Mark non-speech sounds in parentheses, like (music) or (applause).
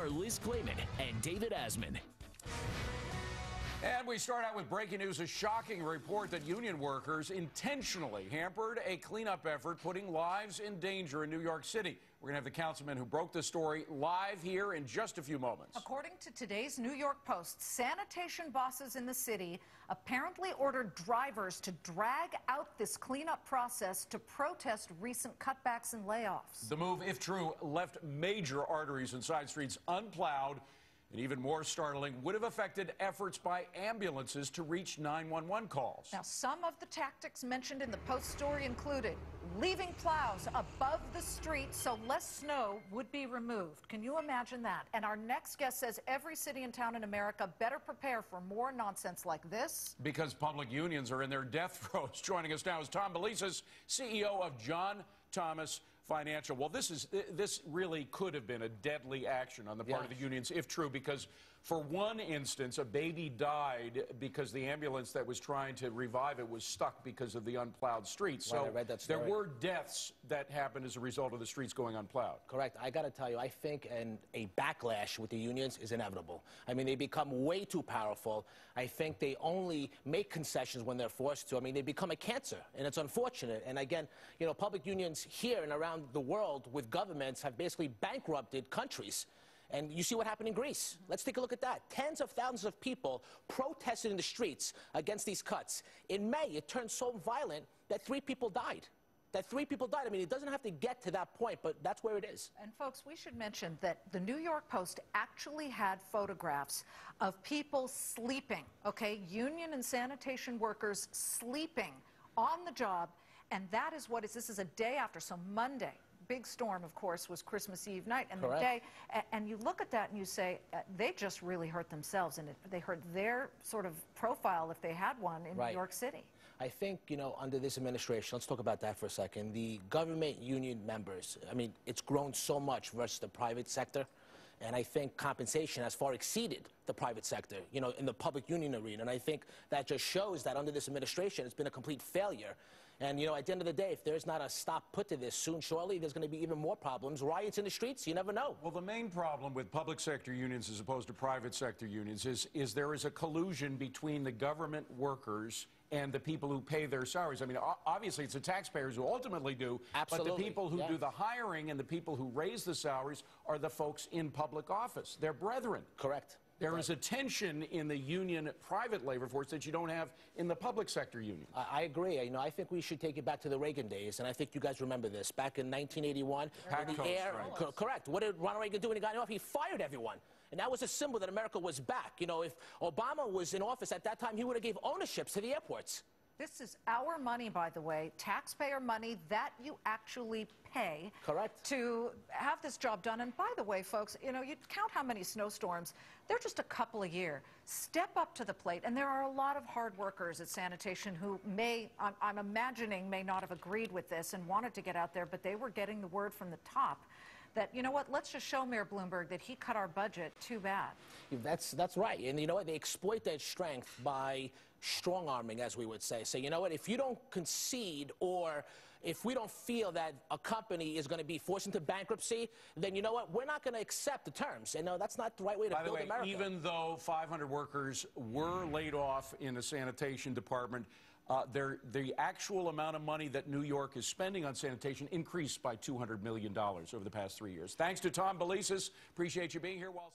are Liz Claman and David Asman. And we start out with breaking news a shocking report that union workers intentionally hampered a cleanup effort, putting lives in danger in New York City. We're going to have the councilman who broke the story live here in just a few moments. According to today's New York Post, sanitation bosses in the city apparently ordered drivers to drag out this cleanup process to protest recent cutbacks and layoffs. The move, if true, left major arteries and side streets unplowed and even more startling, would have affected efforts by ambulances to reach 911 calls. Now, some of the tactics mentioned in the Post story included leaving plows above the street so less snow would be removed. Can you imagine that? And our next guest says every city and town in America better prepare for more nonsense like this. Because public unions are in their death (laughs) throes. Joining us now is Tom Belesis, CEO of John Thomas Financial. Well, this is this really could have been a deadly action on the part yes. of the unions, if true, because for one instance, a baby died because the ambulance that was trying to revive it was stuck because of the unplowed streets. So there were deaths that happened as a result of the streets going unplowed. Correct. I got to tell you, I think and a backlash with the unions is inevitable. I mean, they become way too powerful. I think they only make concessions when they're forced to. I mean, they become a cancer, and it's unfortunate. And again, you know, public unions here and around the world with governments have basically bankrupted countries. And you see what happened in Greece. Let's take a look at that. Tens of thousands of people protested in the streets against these cuts. In May, it turned so violent that three people died that three people died. I mean, it doesn't have to get to that point, but that's where it is. And folks, we should mention that the New York Post actually had photographs of people sleeping, okay, union and sanitation workers sleeping on the job, and that is what is this is a day after, so Monday big storm, of course, was Christmas Eve night and Correct. the day. And you look at that and you say, uh, they just really hurt themselves, and they hurt their sort of profile if they had one in right. New York City. I think, you know, under this administration, let's talk about that for a second. The government union members, I mean, it's grown so much versus the private sector. And I think compensation has far exceeded the private sector, you know, in the public union arena. And I think that just shows that under this administration, it's been a complete failure. And, you know, at the end of the day, if there's not a stop put to this soon, surely there's going to be even more problems. Riots in the streets, you never know. Well, the main problem with public sector unions as opposed to private sector unions is, is there is a collusion between the government workers and the people who pay their salaries. I mean, obviously, it's the taxpayers who ultimately do. Absolutely. But the people who yes. do the hiring and the people who raise the salaries are the folks in public office. They're brethren. Correct. There is a tension in the union private labor force that you don't have in the public sector union. I, I, agree. You know, I think we should take it back to the Reagan days, and I think you guys remember this. Back in 1981, the air, right. co correct. What did Ronald Reagan do when he got off? He fired everyone. And that was a symbol that America was back. You know, if Obama was in office at that time, he would have gave ownerships to the airports. This is our money, by the way, taxpayer money that you actually pay. Correct. To have this job done. And by the way, folks, you know, you count how many snowstorms. They're just a couple a year. Step up to the plate. And there are a lot of hard workers at sanitation who may, I'm, I'm imagining, may not have agreed with this and wanted to get out there, but they were getting the word from the top that, you know what, let's just show Mayor Bloomberg that he cut our budget too bad. That's, that's right. And you know what? They exploit that strength by strong arming, as we would say. Say, you know what, if you don't concede or if we don't feel that a company is going to be forced into bankruptcy, then you know what, we're not going to accept the terms. And no, that's not the right way to By build way, America. Even though 500 workers were laid off in the sanitation department, uh, the actual amount of money that New York is spending on sanitation increased by $200 million over the past three years. Thanks to Tom Belesis. Appreciate you being here. While